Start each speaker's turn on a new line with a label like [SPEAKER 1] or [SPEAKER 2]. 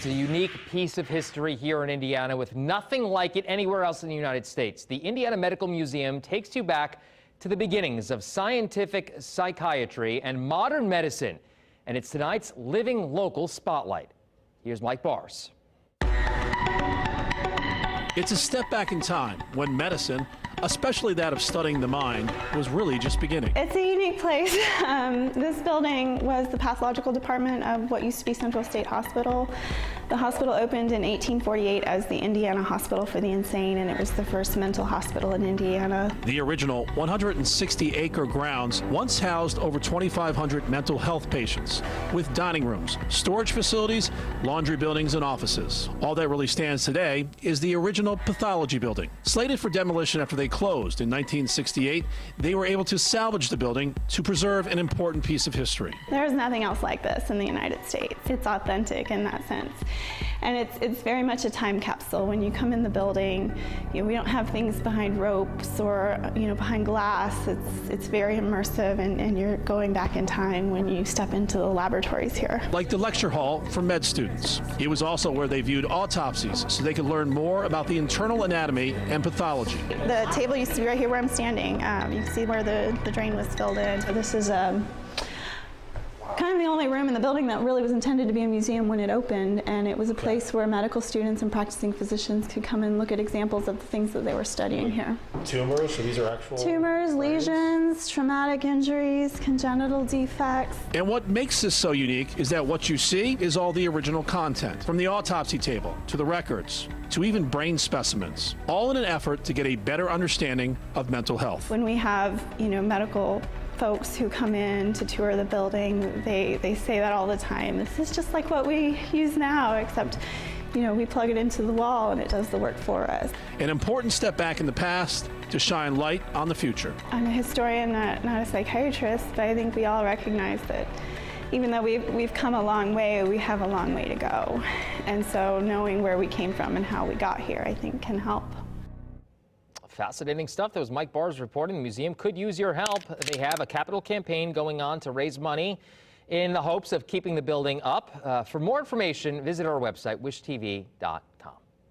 [SPEAKER 1] It's a unique piece of history here in Indiana with nothing like it anywhere else in the United States. The Indiana Medical Museum takes you back to the beginnings of scientific psychiatry and modern medicine. And it's tonight's Living Local Spotlight. Here's Mike Bars.
[SPEAKER 2] It's a step back in time when medicine, especially that of studying the mind, was really just beginning.
[SPEAKER 3] It's a unique place. Um, this building was the pathological department of what used to be Central State Hospital. The hospital opened in 1848 as the Indiana Hospital for the Insane, and it was the first mental hospital in Indiana.
[SPEAKER 2] The original 160 acre grounds once housed over 2,500 mental health patients with dining rooms, storage facilities, laundry buildings, and offices. All that really stands today is the original pathology building. Slated for demolition after they closed in 1968, they were able to salvage the building to preserve an important piece of history.
[SPEAKER 3] There's nothing else like this in the United States. It's authentic in that sense. And it's, it's very much a time capsule. When you come in the building, you know, we don't have things behind ropes or you know, behind glass. It's, it's very immersive and, and you're going back in time when you step into the laboratories here.
[SPEAKER 2] Like the lecture hall for med students. It was also where they viewed autopsies so they could learn more about the internal anatomy and pathology.
[SPEAKER 3] The table used to be right here where I'm standing. Um, you can see where the, the drain was filled in. So this is a um, kind of the only room in the building that really was intended to be a museum when it opened, and it was a place where medical students and practicing physicians could come and look at examples of the things that they were studying here.
[SPEAKER 4] Tumors, so these are actual
[SPEAKER 3] tumors, lesions, traumatic injuries, congenital defects.
[SPEAKER 2] And what makes this so unique is that what you see is all the original content, from the autopsy table to the records to even brain specimens, all in an effort to get a better understanding of mental health.
[SPEAKER 3] When we have, you know, medical folks who come in to tour the building, they, they say that all the time. This is just like what we use now, except you know, we plug it into the wall and it does the work for us.
[SPEAKER 2] An important step back in the past to shine light on the future.
[SPEAKER 3] I'm a historian, not, not a psychiatrist, but I think we all recognize that even though we've, we've come a long way, we have a long way to go. And so knowing where we came from and how we got here, I think can help.
[SPEAKER 1] Fascinating stuff. That was Mike Bars reporting. The museum could use your help. They have a capital campaign going on to raise money in the hopes of keeping the building up. Uh, for more information, visit our website, wishtv.com.